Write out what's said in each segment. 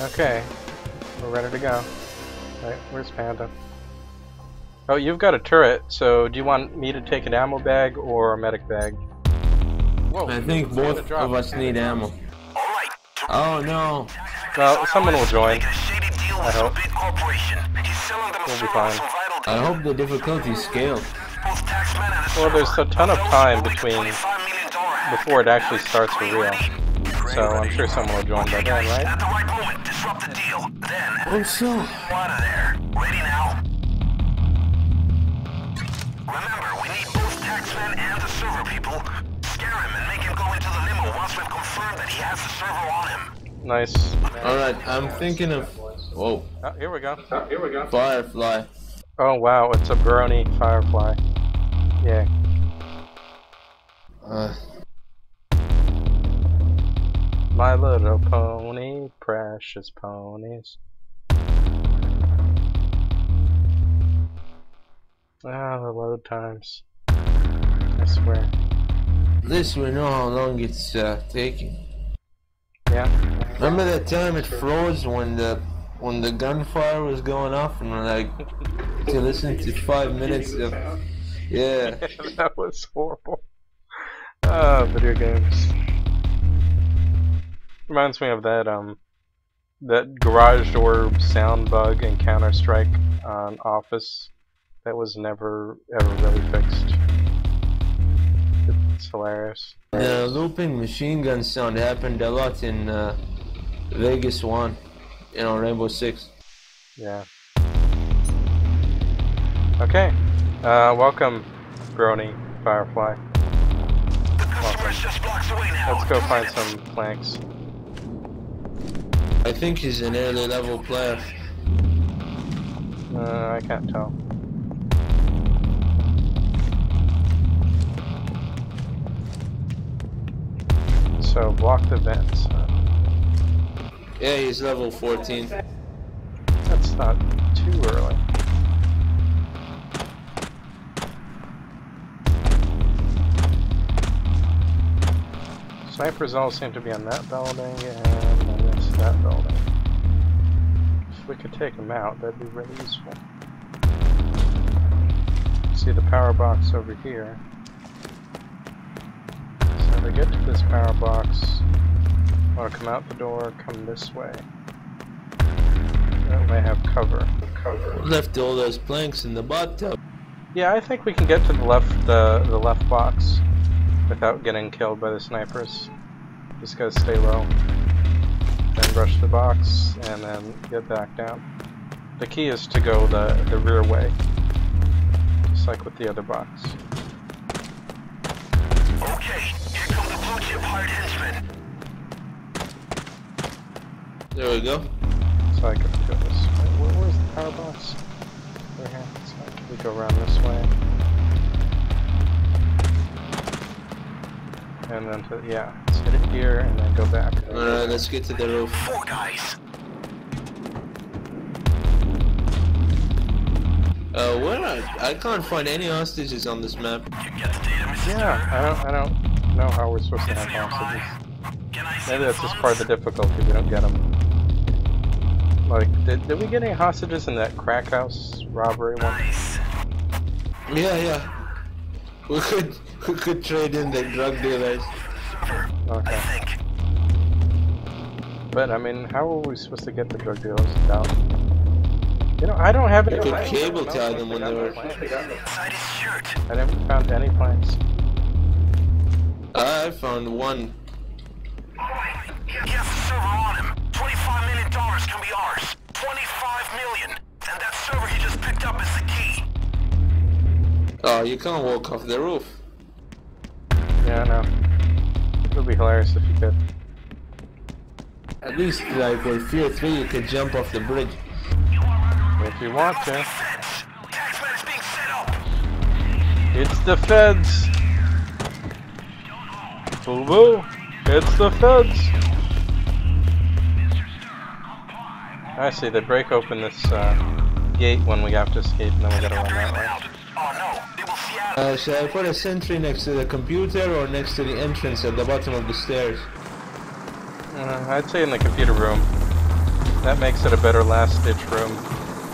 Okay, we're ready to go. Right, where's Panda? Oh, you've got a turret, so do you want me to take an ammo bag or a medic bag? Whoa, I think both of us need ammo. Oh no. Well, someone will join. I hope. We'll be fine. I hope the difficulty scales. Well, there's a ton of time between before it actually starts for real. So I'm sure someone will join by then, right? Oh, so. Out of there. Ready now? Remember, we need both taxman and the server people. Scare him and make him go into the limo once we've confirmed that he has the server on him. Nice. Alright, I'm thinking of... Whoa. Oh, here we go. Oh, here we go. Firefly. Oh wow, it's a brony firefly. Yeah. Uh, My little pony, precious ponies. Ah, the load times. I swear. at least we know how long it's uh, taking. Yeah. Remember that time it froze when the when the gunfire was going off and like to listen to five minutes of yeah. that was horrible. Ah, video games. Reminds me of that um that garage door sound bug in Counter Strike on Office that was never ever really fixed. It's hilarious. The looping machine gun sound happened a lot in uh, Vegas One, you know Rainbow Six. Yeah. Okay. Uh, welcome, Brony Firefly. Welcome. Let's go find some planks. I think he's an early level player. Uh, I can't tell. So block the vents. Yeah, he's level 14. That's not too early. Snipers all seem to be on that building and that building. If we could take them out, that'd be really useful. See the power box over here. So to get to this power box, I want to come out the door, come this way. That way I have cover. cover. Left all those planks in the bathtub. Yeah, I think we can get to the left the the left box without getting killed by the snipers. Just gotta stay low. Then rush the box and then get back down. The key is to go the, the rear way. Just like with the other box. Okay, here come the blue chip hired henchmen. There we go. So I could go this way. Where, where's the power box? Over here. So we go around this way. And then to, yeah, let's hit it here and then go back. Alright, let's get to the roof. Four guys. Uh, where are, I can't find any hostages on this map. You get the data, Mrs. Yeah, I don't, I don't know how we're supposed to have hostages. Can I see Maybe that's just part of the difficulty, we don't get them. Like, did, did we get any hostages in that crack house robbery one? Nice. Yeah, yeah. We could we could trade in the drug dealers. I Okay. think. But, I mean, how are we supposed to get the drug dealers down? You know, I don't have any You could plans. cable I tie them when they got were- plans. Inside his shirt. I never found any plans. I found one. He has the server on him. $25 million can be ours. 25 million. And that server he just picked up is the key. Oh, you can't walk off the roof. Yeah, I know. It would be hilarious if you could. At least, like with Fear 3, you could jump off the bridge. If you want to. Feds. Taxman is being set up. It's the feds! Boo boo! It's the feds! I see, they break open this uh, gate when we have to escape and then we gotta run that way. Uh, shall I put a sentry next to the computer or next to the entrance at the bottom of the stairs? Uh, I'd say in the computer room. That makes it a better last ditch room.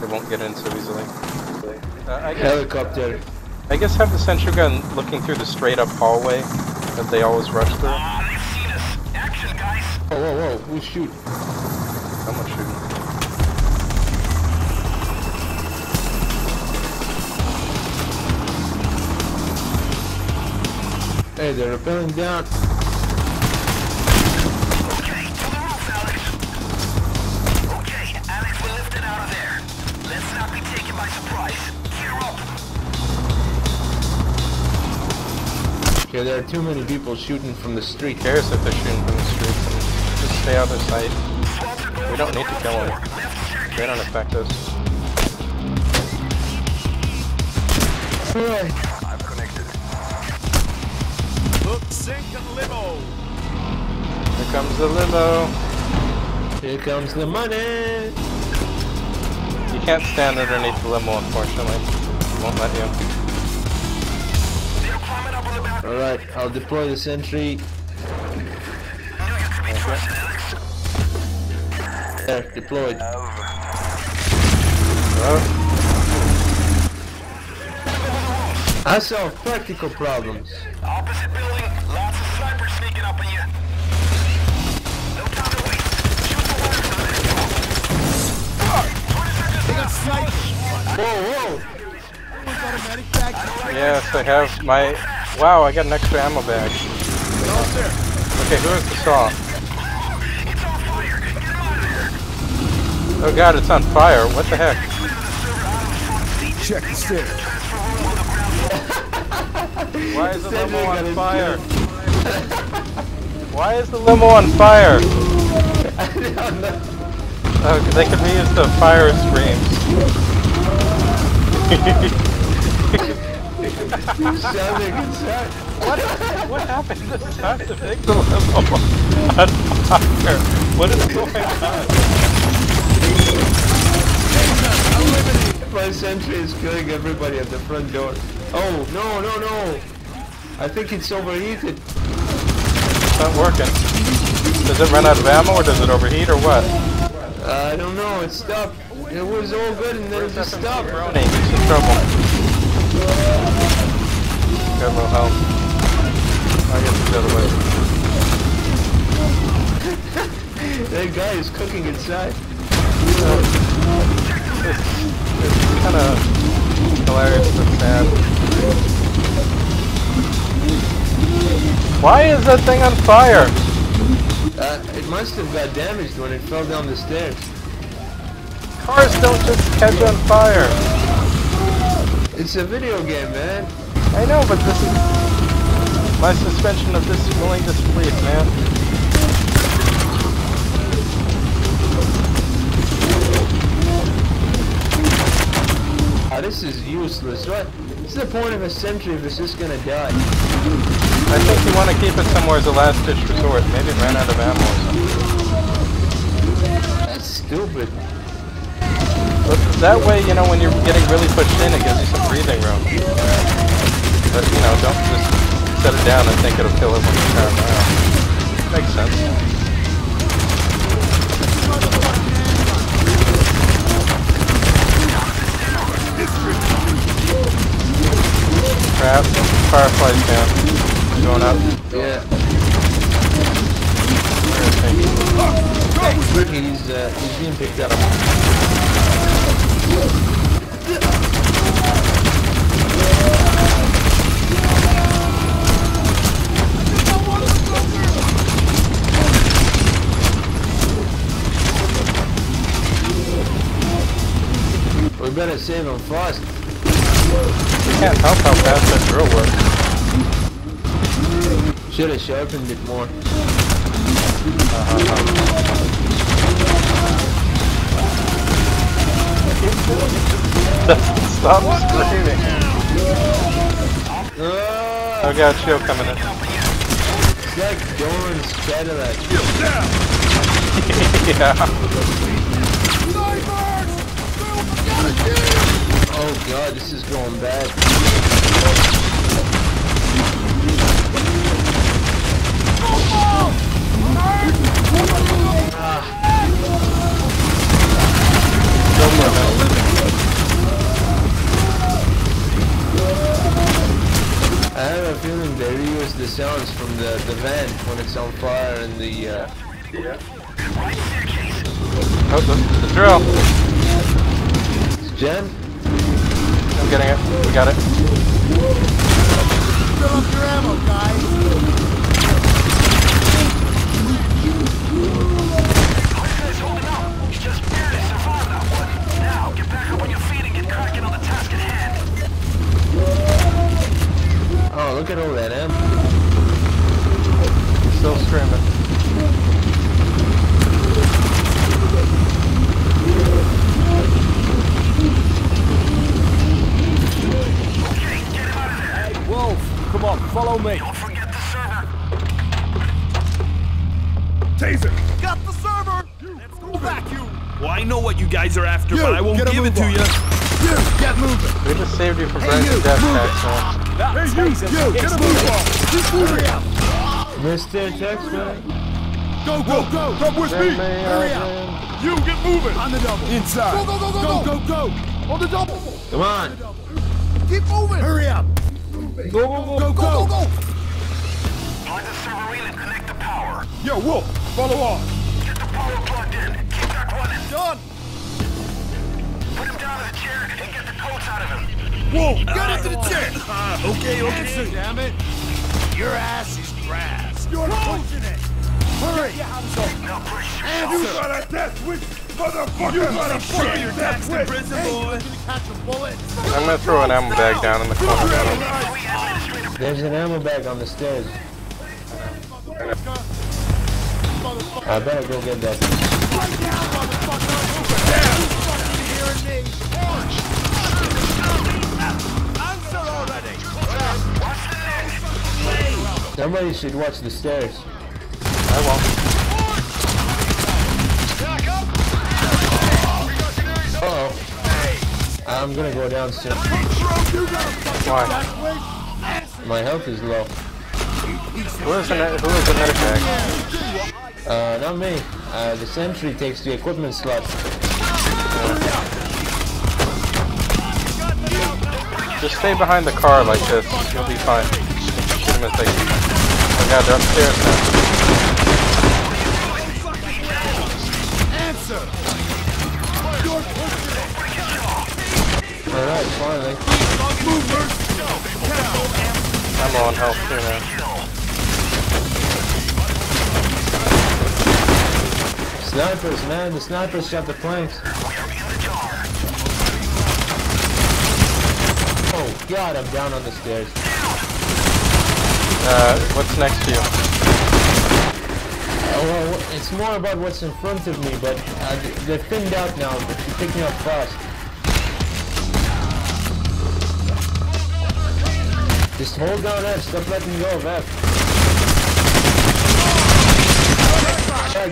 They won't get in so easily. Uh, I guess Helicopter. I guess have the sentry gun looking through the straight up hallway that they always rush through. They've seen us. Action, guys. Whoa, whoa, whoa, who's shooting? Someone shooting. Hey, they're rappelling down. Okay, to the roof, Alex. Okay, Alex, we're lifted out of there. Let's not be taken by surprise. Gear up. Okay, there are too many people shooting from the street. Who cares if they're shooting from the street? and just stay out of their sight. Swabs are going We don't need to kill kill 'em. floor. Left staircase. They don't affect us. I've connected. Look, sink and limo. Here comes the limo. Here comes the money. You can't stand underneath the limo, unfortunately. It won't let you. They're climbing up on the balcony. Alright, I'll deploy the sentry. Knew you could be trusted, Alex. There, deployed. Oh, I solve practical problems. Opposite building, lots of snipers sneaking up on you. No time to waste. Shoot the wires on this wall. They got sniped. Whoa, whoa! Got a medic bag. yes, I have my... Wow, I got an extra ammo bag. No, sir. Okay, who is the saw? It's on fire. Get out of there. Oh god, it's on fire. What the heck? Clear the server out of the front seat. Check the stairs. Transfer room on the ground floor. Why is the limo on fire? Why is the limo on fire? Oh, they could reuse the fire screams. What, what happened this time to make the limo on fire? What is going on? My sentry is killing everybody at the front door. Oh, no, no, no! I think it's overheated. It's not working. Does it run out of ammo or does it overheat or what? Uh, I don't know, it stopped. It was all good and then it just stopped. Brony, he's in trouble. Got low health. I guess the other way. That guy is cooking inside. Oh. It's kind of hilarious and sad. Why is that thing on fire? Uh, it must have got damaged when it fell down the stairs. Cars don't just catch on fire. It's a video game, man. I know, but this is my suspension of disbelief, disbelief, man. This is useless. What? What's the point of a sentry if it's just gonna die? I think you want to keep it somewhere as a last ditch resort. Maybe it ran out of ammo or something. That's stupid. But that way, you know, when you're getting really pushed in, it gives you some breathing room. But, you know, don't just set it down and think it'll kill it when you turn around. Makes sense. Crap. Firefly's down. Going up. Yeah. He's uh, he's being picked up. We better save him fast. You can't help how fast that drill works. Should have sharpened it more. Stop screaming. Ah, Oh god, shield coming in. it's like Doran's Cadillac. yeah. Oh god, this is going bad. I have a feeling they reuse the sounds from the, the van when it's on fire and the uh, yeah. Oh, the, the drill. It's Jen? Getting it. We got it. Fill up your ammo, guys. Well, I know what you guys are after, You, but I won't give it move to on. you. You, get moving. We just saved you from Hey, burning you, to death, move it. Tax, That hey, you, you, get a move on. Just hurry up. Mr. Texman. Go, go, go. Come with me. Hurry up. You get moving. On the double. Inside. Go, go, go, go, go, go, go. On the double. Come on. Keep moving. Hurry up. Go, go, go, go, go, go. Find the server in and connect the power. Yo, Wolf, follow on. That running. Done. Put him down in the chair and get the codes out of him. Wolf, get into the chair. Uh, okay, okay. Damn it. Your ass is grass. You're pushing it. Hurry. Now brace yourself. You got a death wish, motherfucker. You got a fucking You're death wish. prison, boy. gonna catch a bullet? I'm gonna throw an ammo bag down in the corner. Now. We administrator There's an ammo bag on the stairs. I better go get that. Right now, motherfucker. Down. Hearing me. Answer already. Watch the neck. Somebody should watch the stairs. I won't. Uh oh. I'm gonna go down soon. Why? My health is low. Who is the who is the medic? Uh, not me. Uh, the sentry takes the equipment slot. Just stay behind the car like this. You'll be fine. Shoot him as they. Oh god, they're upstairs now. Answer. You're pushing it. Alright, finally. I'm on health too now. Snipers, man. The snipers shot the planks. Oh god, I'm down on the stairs. Uh, what's next to you? Oh, well, it's more about what's in front of me, but uh, they're thinned out now, but you pick me up fast. Just hold down F, stop letting go of F.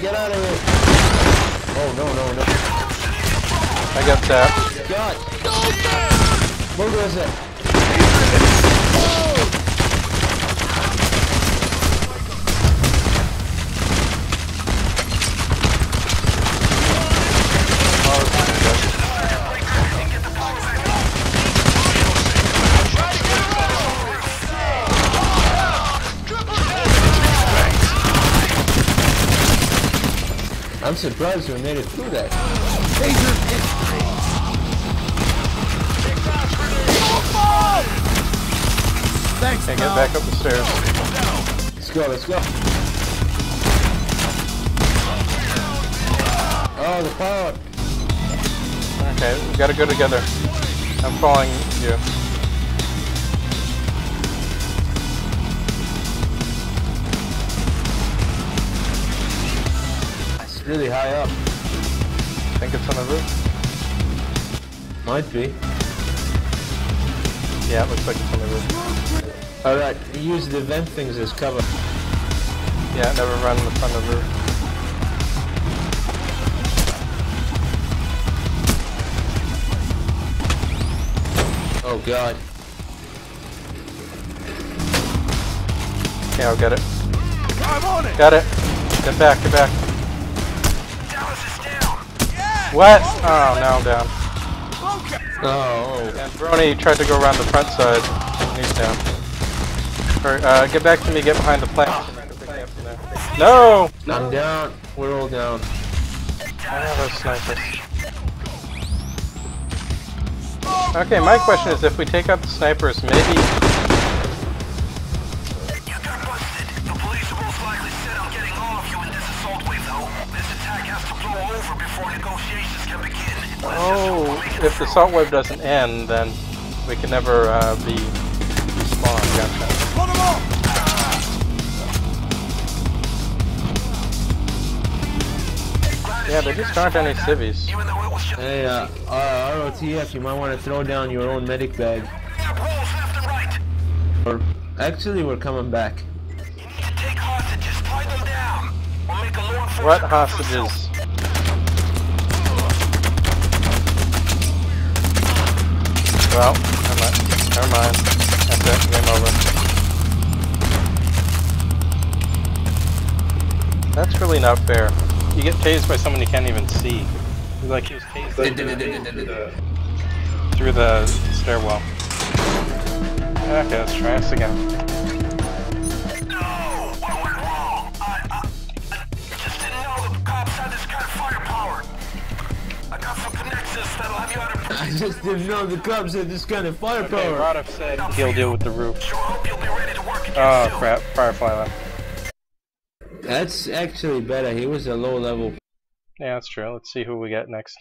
Get out of here. Oh, no, no, no. I got that. God! What was it? Oh, surprised we made it through that. Thanks, Okay, get back up the stairs. Let's go, let's go. Oh, the power. Okay, we gotta go together. I'm following you. Really high up. think it's on the roof? Might be. Yeah, it looks like it's on the roof. Alright, use the vent things as cover. Yeah, never run in the front of the roof. Oh god. Okay, I'll get it. I'm on it. Got it. Get back, get back. Dallas is down. What? Oh, now I'm down. Okay. Oh, And Brony tried to go around the front side. He's down. Hurry, uh, get back to me, get behind the plank. No! I'm down. We're all down. Ah, those snipers. Okay, my question is if we take out the snipers, maybe... attack has to blow over before negotiations can begin. Let's Oh, hope we make it if the assault wave doesn't end, then we can never uh, be respawned. Gotcha. Run them off! Yeah, there just aren't any civvies. Even though it was Hey, uh, uh, ROTF, you might want to throw down your own medic bag. rolls left and right. Or actually, we're coming back. You need Well, never mind. Never mind. That's it. Game over. That's really not fair. You get tased by someone you can't even see. Like he was tased through the stairwell. Ah, okay, let's try this again. I just didn't know the cops had this kind of firepower. Okay, Rodolph said he'll deal with the roof. Sure hope you'll be ready to work Oh soon. crap, Firefly left. That's actually better. He was a low level. Yeah, that's true. Let's see who we get next.